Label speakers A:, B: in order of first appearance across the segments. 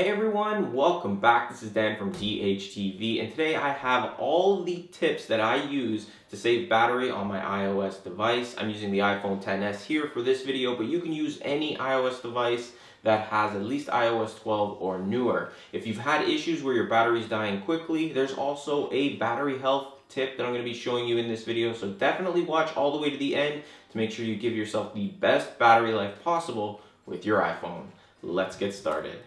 A: Hey everyone, welcome back. This is Dan from DHTV and today I have all the tips that I use to save battery on my iOS device. I'm using the iPhone XS here for this video, but you can use any iOS device that has at least iOS 12 or newer. If you've had issues where your battery's dying quickly, there's also a battery health tip that I'm going to be showing you in this video, so definitely watch all the way to the end to make sure you give yourself the best battery life possible with your iPhone. Let's get started.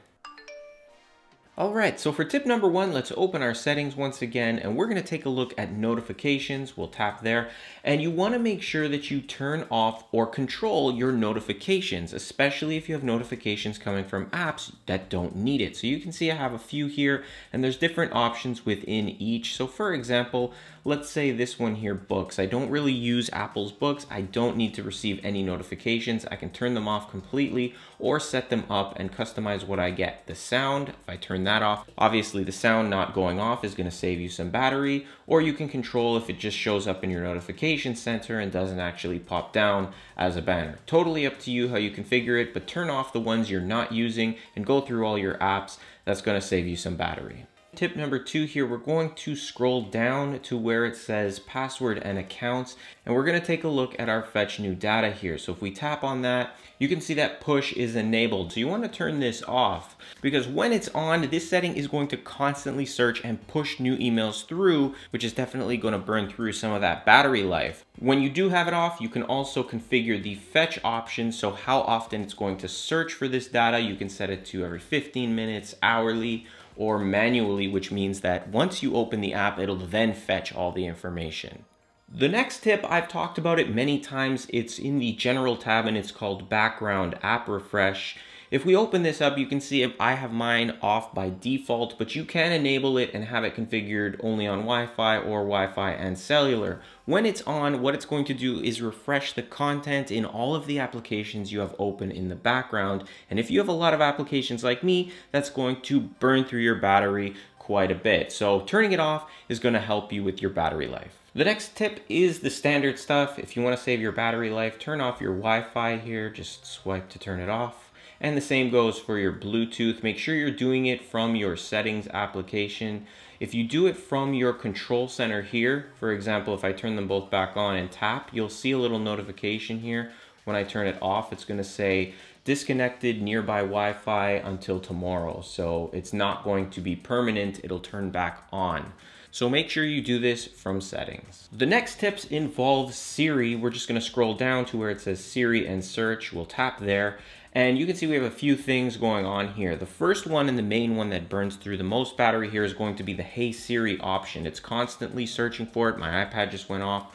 A: Alright, so for tip number one, let's open our settings once again, and we're going to take a look at notifications. We'll tap there, and you want to make sure that you turn off or control your notifications, especially if you have notifications coming from apps that don't need it. So you can see I have a few here, and there's different options within each. So for example, let's say this one here, books. I don't really use Apple's books. I don't need to receive any notifications. I can turn them off completely or set them up and customize what I get. The sound, if I turn that off, obviously the sound not going off is gonna save you some battery, or you can control if it just shows up in your notification center and doesn't actually pop down as a banner. Totally up to you how you configure it, but turn off the ones you're not using and go through all your apps. That's gonna save you some battery. Tip number two here, we're going to scroll down to where it says password and accounts, and we're gonna take a look at our fetch new data here. So if we tap on that, you can see that push is enabled. So you wanna turn this off because when it's on, this setting is going to constantly search and push new emails through, which is definitely gonna burn through some of that battery life. When you do have it off, you can also configure the fetch option. So how often it's going to search for this data. You can set it to every 15 minutes, hourly, or manually, which means that once you open the app, it'll then fetch all the information. The next tip, I've talked about it many times. It's in the general tab and it's called background app refresh. If we open this up, you can see if I have mine off by default, but you can enable it and have it configured only on Wi-Fi or Wi-Fi and cellular. When it's on, what it's going to do is refresh the content in all of the applications you have open in the background. And if you have a lot of applications like me, that's going to burn through your battery quite a bit. So turning it off is gonna help you with your battery life. The next tip is the standard stuff. If you wanna save your battery life, turn off your Wi-Fi here, just swipe to turn it off. And the same goes for your Bluetooth. Make sure you're doing it from your settings application. If you do it from your control center here, for example, if I turn them both back on and tap, you'll see a little notification here. When I turn it off, it's gonna say disconnected nearby Wi-Fi until tomorrow. So it's not going to be permanent, it'll turn back on. So make sure you do this from settings. The next tips involve Siri. We're just gonna scroll down to where it says Siri and search. We'll tap there and you can see we have a few things going on here. The first one and the main one that burns through the most battery here is going to be the Hey Siri option. It's constantly searching for it. My iPad just went off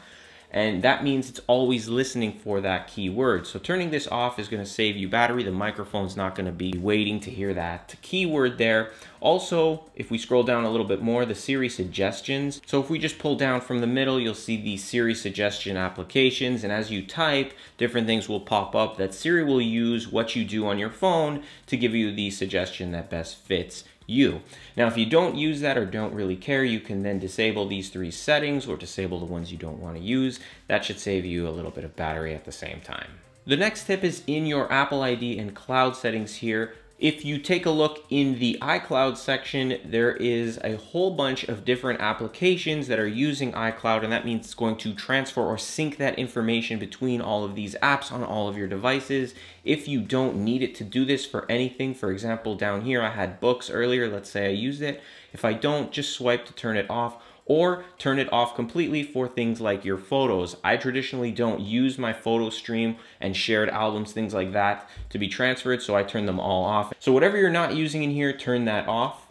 A: and that means it's always listening for that keyword. So turning this off is gonna save you battery. The microphone's not gonna be waiting to hear that keyword there. Also, if we scroll down a little bit more, the Siri suggestions. So if we just pull down from the middle, you'll see the Siri suggestion applications. And as you type, different things will pop up that Siri will use what you do on your phone to give you the suggestion that best fits you. Now, if you don't use that or don't really care, you can then disable these three settings or disable the ones you don't want to use. That should save you a little bit of battery at the same time. The next tip is in your Apple ID and cloud settings here. If you take a look in the iCloud section, there is a whole bunch of different applications that are using iCloud, and that means it's going to transfer or sync that information between all of these apps on all of your devices. If you don't need it to do this for anything, for example, down here I had books earlier, let's say I used it. If I don't, just swipe to turn it off or turn it off completely for things like your photos. I traditionally don't use my photo stream and shared albums, things like that to be transferred, so I turn them all off. So whatever you're not using in here, turn that off.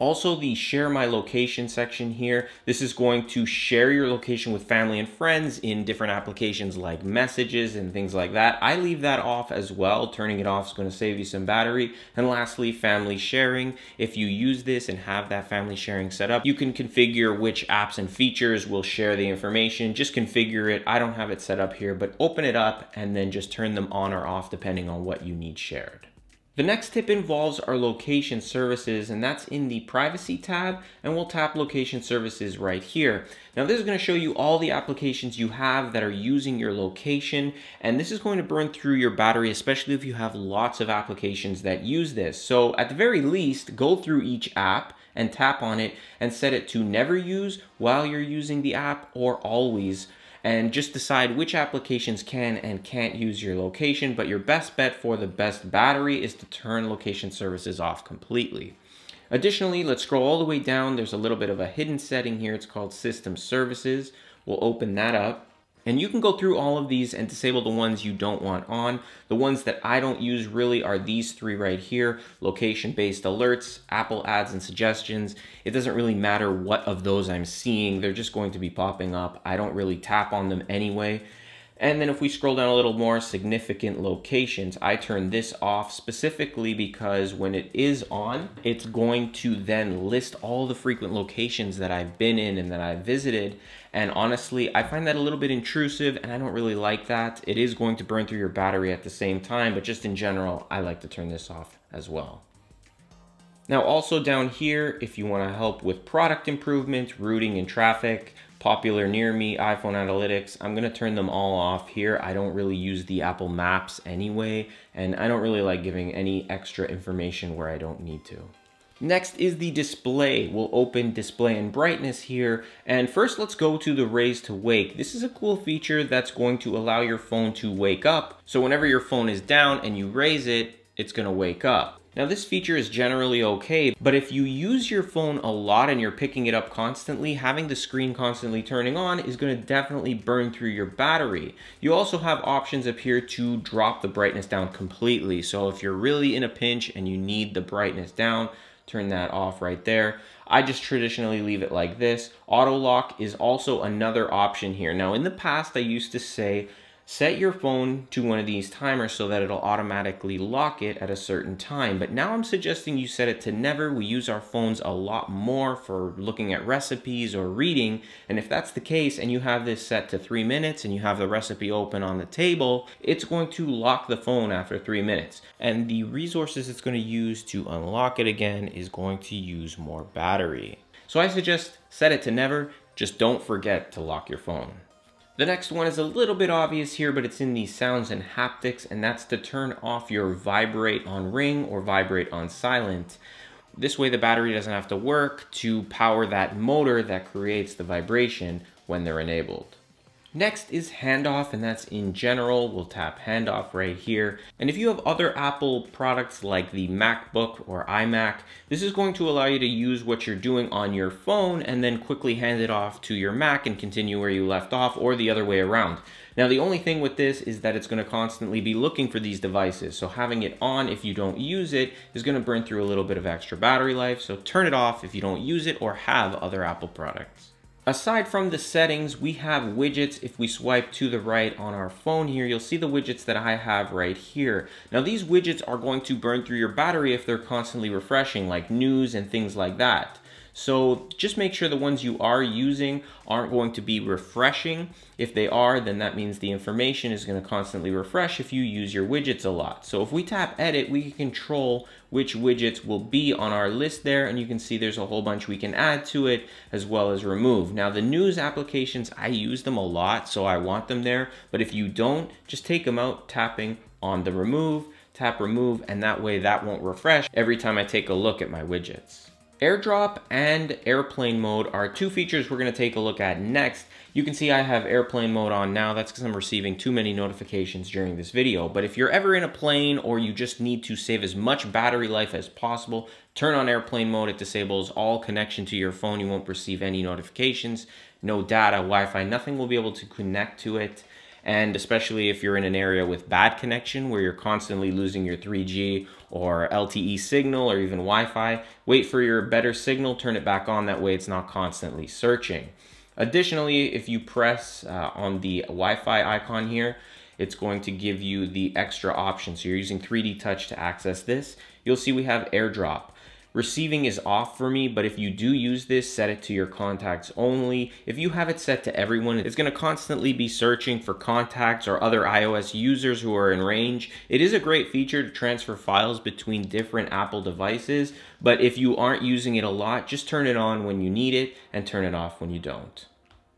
A: Also the share my location section here, this is going to share your location with family and friends in different applications like messages and things like that. I leave that off as well. Turning it off is going to save you some battery. And lastly, family sharing. If you use this and have that family sharing set up, you can configure which apps and features will share the information. Just configure it. I don't have it set up here, but open it up and then just turn them on or off depending on what you need shared. The next tip involves our location services and that's in the privacy tab and we'll tap location services right here. Now this is going to show you all the applications you have that are using your location and this is going to burn through your battery especially if you have lots of applications that use this. So at the very least go through each app and tap on it and set it to never use while you're using the app or always and just decide which applications can and can't use your location. But your best bet for the best battery is to turn location services off completely. Additionally, let's scroll all the way down. There's a little bit of a hidden setting here. It's called System Services. We'll open that up. And you can go through all of these and disable the ones you don't want on. The ones that I don't use really are these three right here, location-based alerts, Apple ads and suggestions. It doesn't really matter what of those I'm seeing. They're just going to be popping up. I don't really tap on them anyway. And then if we scroll down a little more, significant locations, I turn this off specifically because when it is on, it's going to then list all the frequent locations that I've been in and that I've visited. And honestly, I find that a little bit intrusive and I don't really like that. It is going to burn through your battery at the same time, but just in general, I like to turn this off as well. Now also down here, if you wanna help with product improvement, routing and traffic, popular near me, iPhone analytics. I'm gonna turn them all off here. I don't really use the Apple Maps anyway, and I don't really like giving any extra information where I don't need to. Next is the display. We'll open display and brightness here. And first let's go to the raise to wake. This is a cool feature that's going to allow your phone to wake up. So whenever your phone is down and you raise it, it's gonna wake up. Now this feature is generally okay, but if you use your phone a lot and you're picking it up constantly, having the screen constantly turning on is going to definitely burn through your battery. You also have options up here to drop the brightness down completely. So if you're really in a pinch and you need the brightness down, turn that off right there. I just traditionally leave it like this. Auto lock is also another option here. Now in the past I used to say set your phone to one of these timers so that it'll automatically lock it at a certain time. But now I'm suggesting you set it to never. We use our phones a lot more for looking at recipes or reading. And if that's the case and you have this set to three minutes and you have the recipe open on the table, it's going to lock the phone after three minutes. And the resources it's going to use to unlock it again is going to use more battery. So I suggest set it to never. Just don't forget to lock your phone. The next one is a little bit obvious here, but it's in the sounds and haptics, and that's to turn off your vibrate on ring or vibrate on silent. This way the battery doesn't have to work to power that motor that creates the vibration when they're enabled. Next is handoff, and that's in general. We'll tap handoff right here. And if you have other Apple products like the MacBook or iMac, this is going to allow you to use what you're doing on your phone and then quickly hand it off to your Mac and continue where you left off or the other way around. Now, the only thing with this is that it's going to constantly be looking for these devices. So having it on if you don't use it is going to burn through a little bit of extra battery life. So turn it off if you don't use it or have other Apple products. Aside from the settings, we have widgets. If we swipe to the right on our phone here, you'll see the widgets that I have right here. Now these widgets are going to burn through your battery if they're constantly refreshing, like news and things like that. So just make sure the ones you are using aren't going to be refreshing. If they are, then that means the information is going to constantly refresh if you use your widgets a lot. So if we tap edit, we can control which widgets will be on our list there. And you can see there's a whole bunch we can add to it as well as remove. Now the news applications, I use them a lot, so I want them there. But if you don't, just take them out tapping on the remove, tap remove, and that way that won't refresh every time I take a look at my widgets. AirDrop and airplane mode are two features we're going to take a look at next. You can see I have airplane mode on now. That's because I'm receiving too many notifications during this video. But if you're ever in a plane or you just need to save as much battery life as possible, turn on airplane mode. It disables all connection to your phone. You won't receive any notifications, no data, Wi-Fi, nothing will be able to connect to it. And especially if you're in an area with bad connection where you're constantly losing your 3G or LTE signal or even Wi-Fi, wait for your better signal, turn it back on. That way it's not constantly searching. Additionally, if you press uh, on the Wi-Fi icon here, it's going to give you the extra option. So you're using 3D Touch to access this. You'll see we have AirDrop. Receiving is off for me, but if you do use this, set it to your contacts only. If you have it set to everyone, it's gonna constantly be searching for contacts or other iOS users who are in range. It is a great feature to transfer files between different Apple devices, but if you aren't using it a lot, just turn it on when you need it and turn it off when you don't.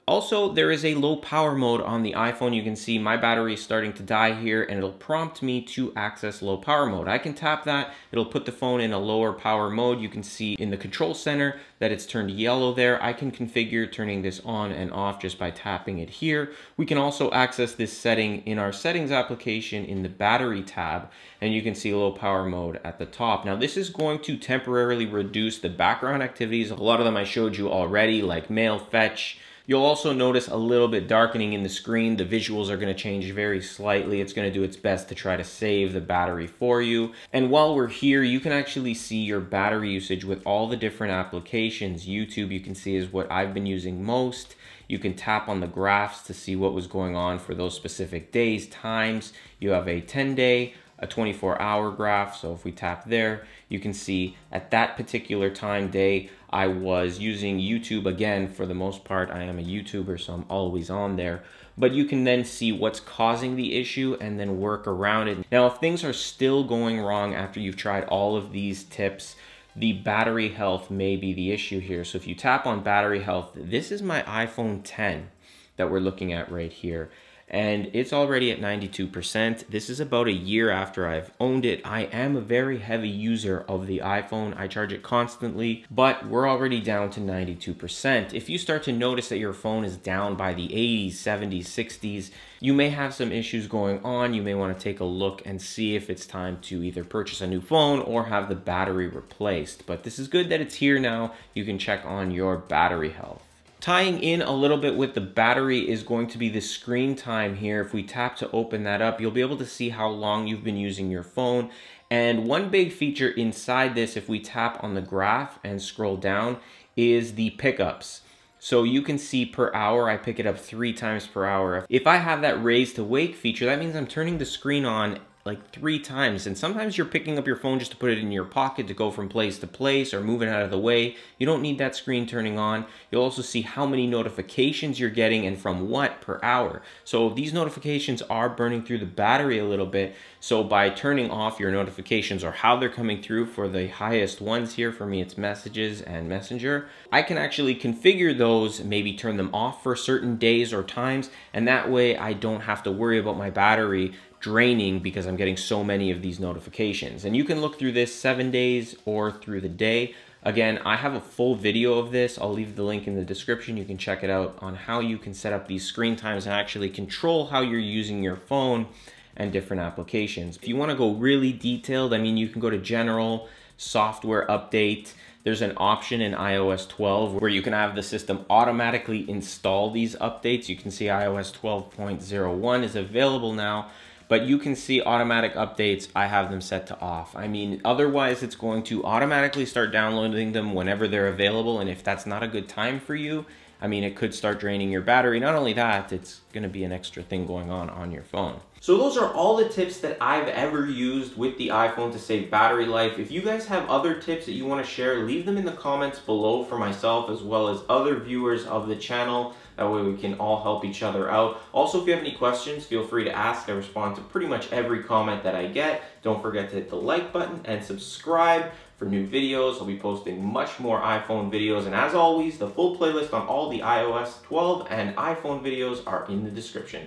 A: Also, there is a low power mode on the iPhone. You can see my battery is starting to die here and it'll prompt me to access low power mode. I can tap that, it'll put the phone in a lower power mode. You can see in the control center that it's turned yellow there. I can configure turning this on and off just by tapping it here. We can also access this setting in our settings application in the battery tab and you can see low power mode at the top. Now this is going to temporarily reduce the background activities. A lot of them I showed you already like mail fetch, You'll also notice a little bit darkening in the screen. The visuals are gonna change very slightly. It's gonna do its best to try to save the battery for you. And while we're here, you can actually see your battery usage with all the different applications. YouTube, you can see is what I've been using most. You can tap on the graphs to see what was going on for those specific days, times. You have a 10 day, a 24 hour graph. So if we tap there, you can see at that particular time day, I was using YouTube again for the most part. I am a YouTuber, so I'm always on there. But you can then see what's causing the issue and then work around it. Now, if things are still going wrong after you've tried all of these tips, the battery health may be the issue here. So if you tap on battery health, this is my iPhone 10 that we're looking at right here and it's already at 92%. This is about a year after I've owned it. I am a very heavy user of the iPhone. I charge it constantly, but we're already down to 92%. If you start to notice that your phone is down by the 80s, 70s, 60s, you may have some issues going on. You may want to take a look and see if it's time to either purchase a new phone or have the battery replaced. But this is good that it's here now. You can check on your battery health. Tying in a little bit with the battery is going to be the screen time here. If we tap to open that up, you'll be able to see how long you've been using your phone. And one big feature inside this, if we tap on the graph and scroll down, is the pickups. So you can see per hour, I pick it up three times per hour. If I have that raise to wake feature, that means I'm turning the screen on like three times. And sometimes you're picking up your phone just to put it in your pocket to go from place to place or moving out of the way. You don't need that screen turning on. You'll also see how many notifications you're getting and from what per hour. So these notifications are burning through the battery a little bit. So by turning off your notifications or how they're coming through for the highest ones here, for me it's messages and messenger, I can actually configure those, maybe turn them off for certain days or times. And that way I don't have to worry about my battery draining because I'm getting so many of these notifications. And you can look through this seven days or through the day. Again, I have a full video of this. I'll leave the link in the description. You can check it out on how you can set up these screen times and actually control how you're using your phone and different applications. If you wanna go really detailed, I mean, you can go to general, software update. There's an option in iOS 12 where you can have the system automatically install these updates. You can see iOS 12.01 is available now but you can see automatic updates. I have them set to off. I mean, otherwise it's going to automatically start downloading them whenever they're available. And if that's not a good time for you, I mean, it could start draining your battery. Not only that, it's gonna be an extra thing going on on your phone. So those are all the tips that I've ever used with the iPhone to save battery life. If you guys have other tips that you wanna share, leave them in the comments below for myself as well as other viewers of the channel. That way we can all help each other out. Also, if you have any questions, feel free to ask. I respond to pretty much every comment that I get. Don't forget to hit the like button and subscribe for new videos. I'll be posting much more iPhone videos. And as always, the full playlist on all the iOS 12 and iPhone videos are in the description.